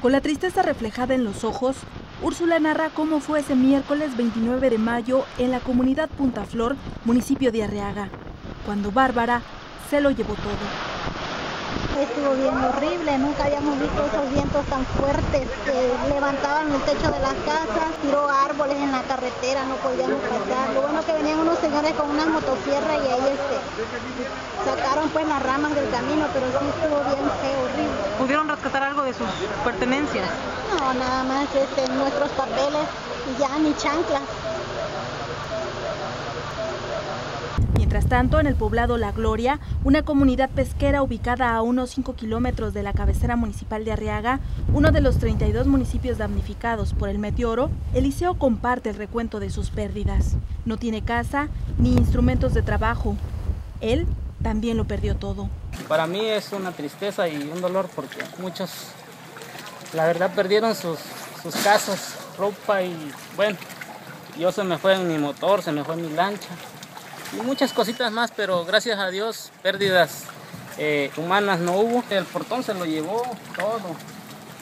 Con la tristeza reflejada en los ojos, Úrsula narra cómo fue ese miércoles 29 de mayo en la comunidad Punta Flor, municipio de Arriaga, cuando Bárbara se lo llevó todo. Estuvo bien horrible, nunca habíamos visto esos vientos tan fuertes que levantaban el techo de las casas, tiró árboles en la carretera, no podíamos pasar. Lo bueno que venían señores con unas motosierras y ahí este, sacaron pues las ramas del camino, pero sí estuvo bien feo, horrible. ¿Pudieron rescatar algo de sus pertenencias? No, nada más este, nuestros papeles y ya ni chanclas. Mientras tanto, en el poblado La Gloria, una comunidad pesquera ubicada a unos 5 kilómetros de la cabecera municipal de Arriaga, uno de los 32 municipios damnificados por el meteoro, Eliseo comparte el recuento de sus pérdidas. No tiene casa ni instrumentos de trabajo. Él también lo perdió todo. Para mí es una tristeza y un dolor porque muchos, la verdad, perdieron sus, sus casas, ropa y bueno, yo se me fue en mi motor, se me fue en mi lancha y muchas cositas más, pero gracias a Dios pérdidas eh, humanas no hubo. El portón se lo llevó todo.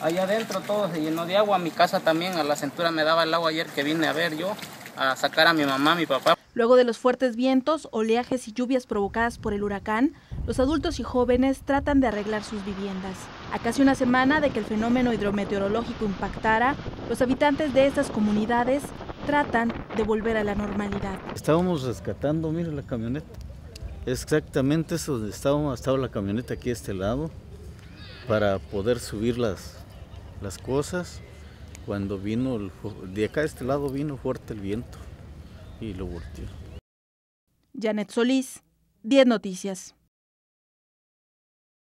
Allá adentro todo se llenó de agua. Mi casa también a la cintura me daba el agua ayer que vine a ver yo, a sacar a mi mamá, a mi papá. Luego de los fuertes vientos, oleajes y lluvias provocadas por el huracán, los adultos y jóvenes tratan de arreglar sus viviendas. A casi una semana de que el fenómeno hidrometeorológico impactara, los habitantes de estas comunidades tratan de volver a la normalidad. Estábamos rescatando, mire la camioneta. Exactamente eso donde estábamos, estaba la camioneta aquí a este lado para poder subir las, las cosas. Cuando vino, el, de acá a este lado vino fuerte el viento y lo volteó. Janet Solís, 10 Noticias.